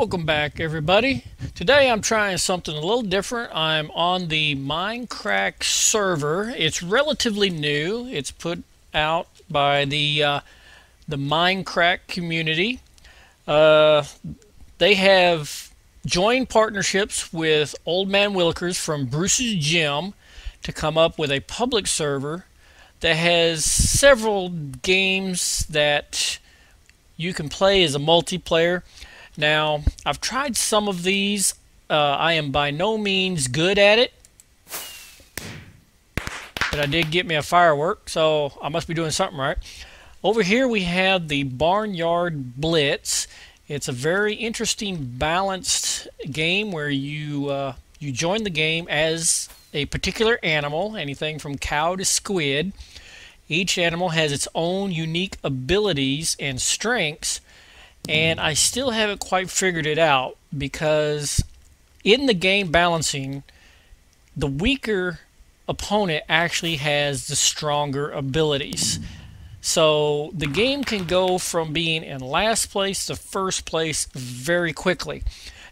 Welcome back, everybody. Today I'm trying something a little different. I'm on the Mindcrack server. It's relatively new. It's put out by the uh, the Mindcrack community. Uh, they have joined partnerships with Old Man Willikers from Bruce's Gym to come up with a public server that has several games that you can play as a multiplayer. Now, I've tried some of these. Uh, I am by no means good at it. But I did get me a firework, so I must be doing something right. Over here we have the Barnyard Blitz. It's a very interesting, balanced game where you uh, you join the game as a particular animal, anything from cow to squid. Each animal has its own unique abilities and strengths, and I still haven't quite figured it out because in the game balancing, the weaker opponent actually has the stronger abilities. So the game can go from being in last place to first place very quickly.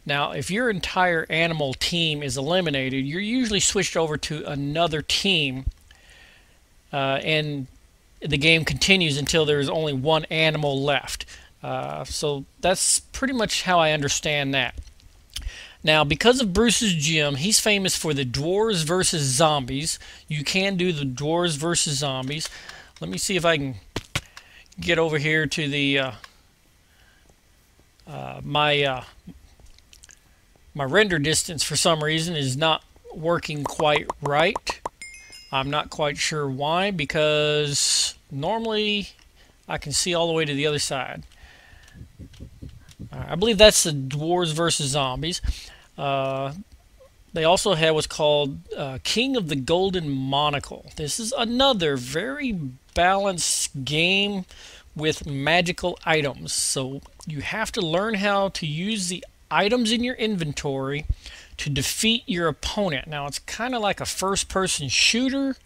Now, if your entire animal team is eliminated, you're usually switched over to another team, uh, and the game continues until there's only one animal left. Uh, so that's pretty much how I understand that. Now, because of Bruce's gym, he's famous for the Dwarves versus Zombies. You can do the Dwarves versus Zombies. Let me see if I can get over here to the uh, uh, my uh, my render distance for some reason is not working quite right. I'm not quite sure why because normally I can see all the way to the other side. I believe that's the Dwarves versus Zombies. Uh, they also have what's called uh, King of the Golden Monocle. This is another very balanced game with magical items. So you have to learn how to use the items in your inventory to defeat your opponent. Now it's kind of like a first person shooter,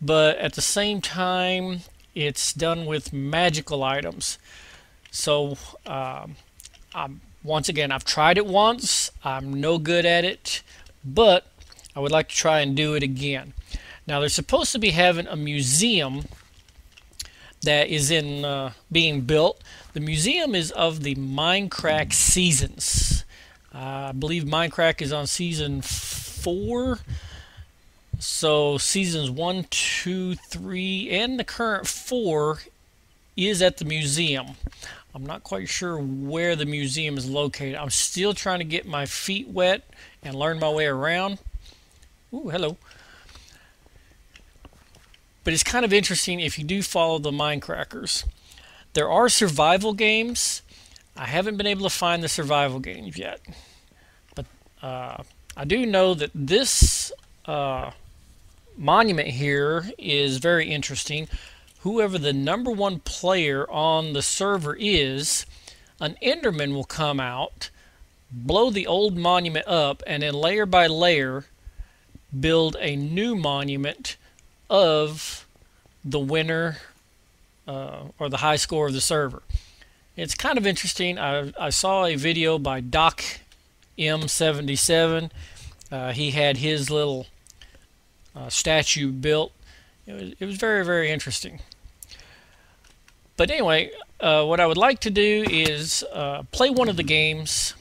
but at the same time, it's done with magical items. So, um, I'm, once again, I've tried it once. I'm no good at it, but I would like to try and do it again. Now, they're supposed to be having a museum that is in uh, being built. The museum is of the Mindcrack seasons. Uh, I believe Mindcrack is on season four. So seasons one, two, three, and the current four is at the museum. I'm not quite sure where the museum is located. I'm still trying to get my feet wet and learn my way around. Ooh, hello. But it's kind of interesting if you do follow the Mindcrackers. There are survival games. I haven't been able to find the survival games yet. But uh, I do know that this uh, monument here is very interesting whoever the number one player on the server is, an Enderman will come out, blow the old monument up, and then layer by layer build a new monument of the winner uh, or the high score of the server. It's kind of interesting. I, I saw a video by Doc M77. Uh, he had his little uh, statue built it was, it was very, very interesting. But anyway, uh, what I would like to do is uh, play one of the games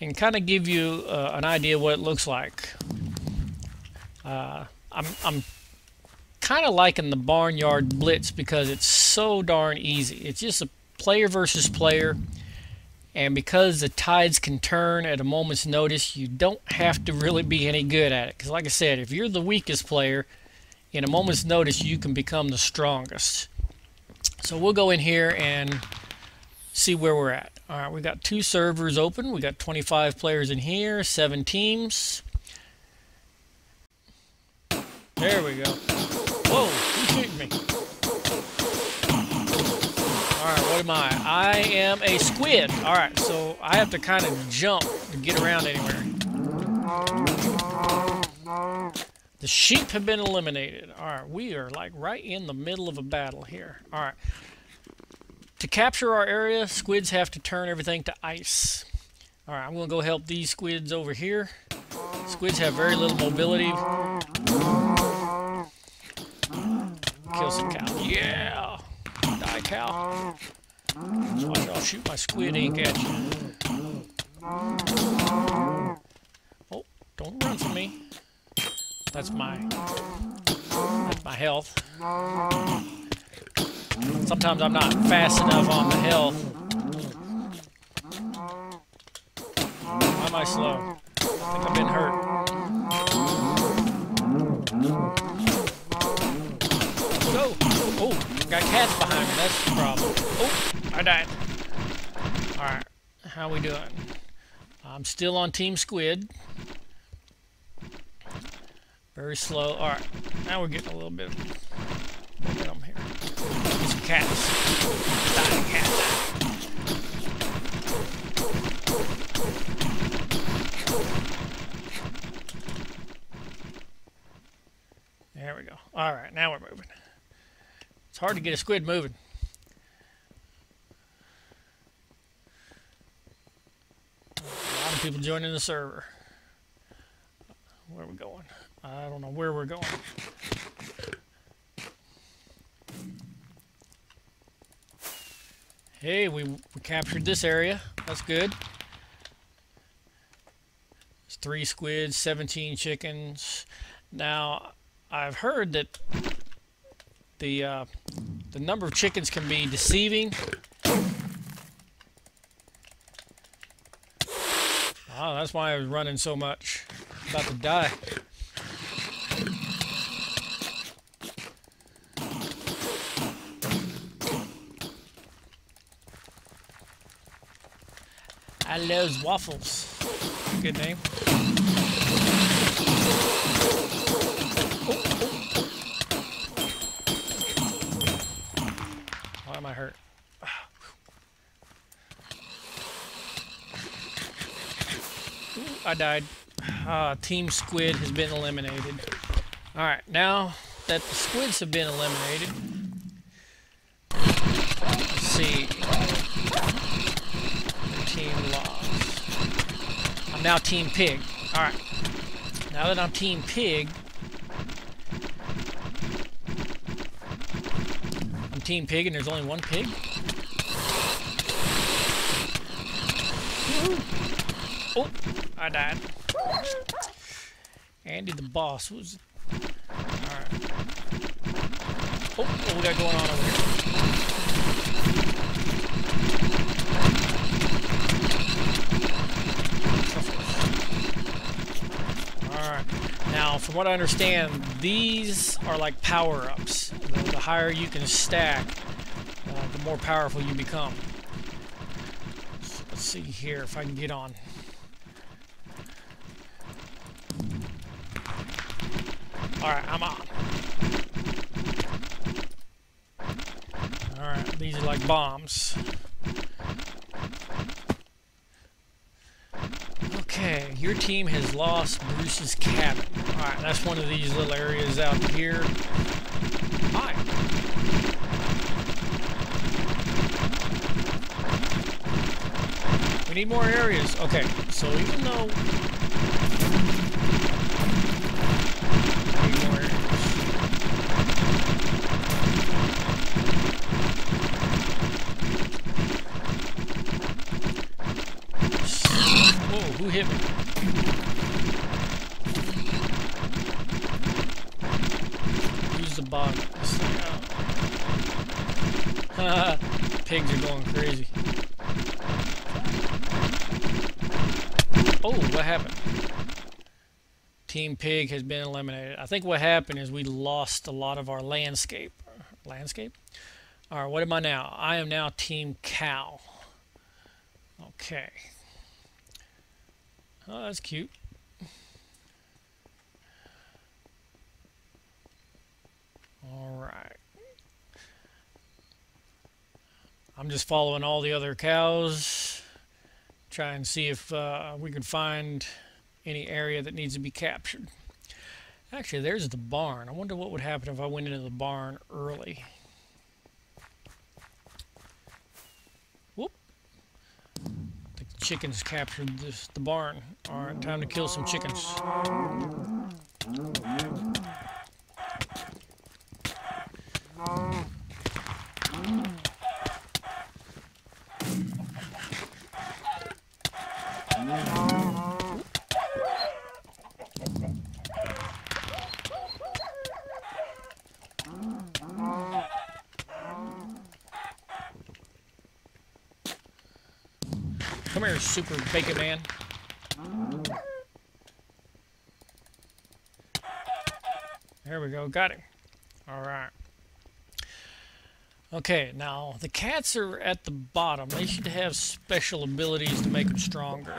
and kind of give you uh, an idea what it looks like. Uh, I'm, I'm kind of liking the Barnyard Blitz because it's so darn easy. It's just a player versus player. And because the tides can turn at a moment's notice, you don't have to really be any good at it. Because, like I said, if you're the weakest player, in a moment's notice, you can become the strongest. So we'll go in here and see where we're at. All right, we've got two servers open. We've got 25 players in here, seven teams. There we go. Whoa, who's shooting me? All right, what am I? I am a squid. All right, so I have to kind of jump to get around anywhere. The sheep have been eliminated. Alright, we are like right in the middle of a battle here. Alright. To capture our area, squids have to turn everything to ice. Alright, I'm going to go help these squids over here. Squids have very little mobility. Kill some cow. Yeah! Die, cow. Watch, I'll shoot my squid ink at you. Oh, don't run from me. That's my that's my health. Sometimes I'm not fast enough on the health. Why am I slow? I think I've been hurt. Go! Oh, got cats behind me. That's the problem. Oh, I died. Alright, how we doing? I'm still on Team Squid. Very slow. All right, now we're getting a little bit momentum here. Some cats. Die, cat, There we go. All right, now we're moving. It's hard to get a squid moving. A lot of people joining the server. Where are we going? I don't know where we're going. Hey, we, we captured this area. That's good. Three squids, 17 chickens. Now, I've heard that the uh, the number of chickens can be deceiving. Oh, that's why I was running so much. About to die. I love waffles. Good name. Why am I hurt? I died. Uh, Team Squid has been eliminated. Alright, now that the squids have been eliminated, see team lost. I'm now Team Pig. Alright. Now that I'm Team Pig, I'm Team Pig and there's only one pig? Oh, I died. Andy the boss was... Alright. Oh, what we got going on over here? Now, from what I understand, these are like power-ups. The, the, higher you can stack, uh, the more powerful you become. So let's see here if I can get on. Alright, I'm on. Alright, these are like bombs. Okay, your team has lost Bruce's cabin. Alright, that's one of these little areas out here. Hi. We need more areas. Okay, so even though Who hit me? Pigs are going crazy. Oh, what happened? Team Pig has been eliminated. I think what happened is we lost a lot of our landscape. Landscape? Alright, what am I now? I am now Team Cow. Okay. Oh, that's cute. All right. I'm just following all the other cows, try and see if uh, we can find any area that needs to be captured. Actually, there's the barn. I wonder what would happen if I went into the barn early. Whoop. The chickens captured this, the barn. All right, time to kill some chickens. Come here, Super Bacon Man. There we go, got him. All right. Okay, now the cats are at the bottom. They should have special abilities to make them stronger.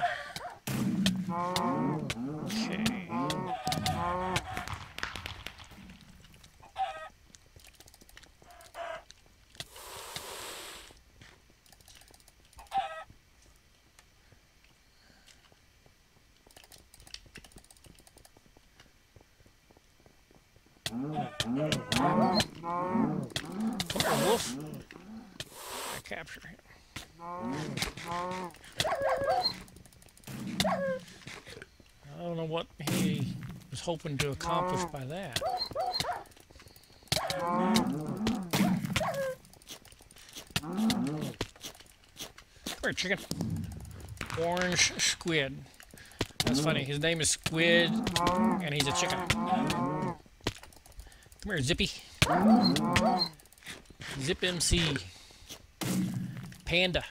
Okay. Wolf. I capture him. I don't know what he was hoping to accomplish by that. Come here, chicken. Orange squid. That's funny. His name is Squid, and he's a chicken. Come here, Zippy. Zip MC. Panda.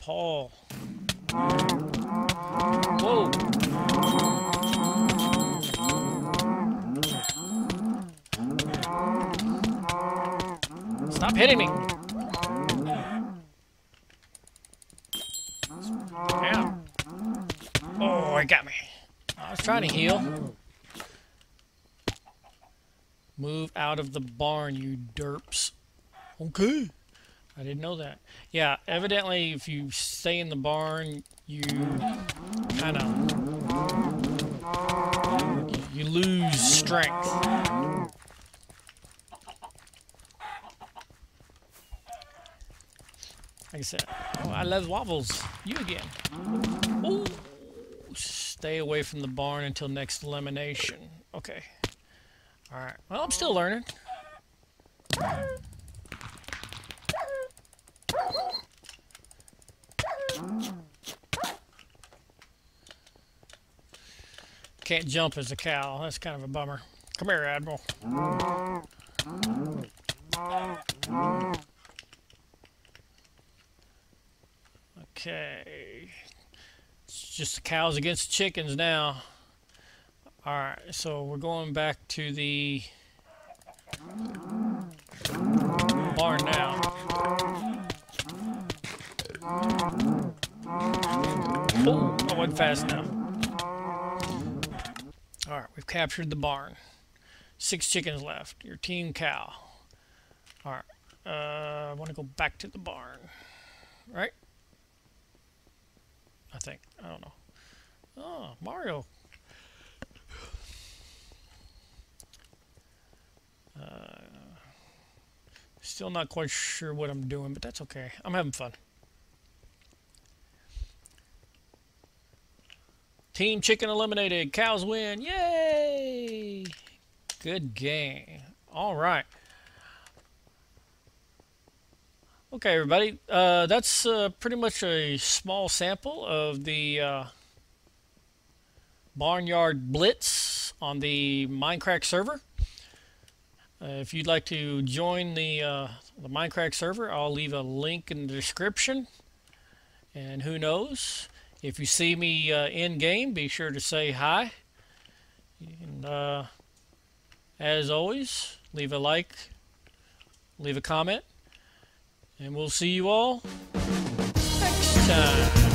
Paul. Whoa. Stop hitting me. Yeah. Oh, it got me. I was trying to heal. Move out of the barn, you derps. Okay. I didn't know that. Yeah, evidently, if you stay in the barn, you kind of you lose strength. Like I said, oh, I love waffles. You again. Ooh. Stay away from the barn until next elimination. Okay. All right. Well, I'm still learning. Can't jump as a cow. That's kind of a bummer. Come here, Admiral. Okay. It's just the cows against the chickens now. Alright, so we're going back to the barn now. Oh, I went fast now. Alright, we've captured the barn. Six chickens left. Your team cow. Alright, uh, I want to go back to the barn. Right? I think. I don't know. Oh, Mario. Uh, still not quite sure what I'm doing, but that's okay. I'm having fun. Team Chicken eliminated. Cows win. Yay! Good game. All right. Okay, everybody. Uh, that's uh, pretty much a small sample of the uh, Barnyard Blitz on the Mindcrack server. Uh, if you'd like to join the, uh, the Mindcrack server, I'll leave a link in the description. And who knows, if you see me uh, in game, be sure to say hi. And uh, as always, leave a like, leave a comment, and we'll see you all next time.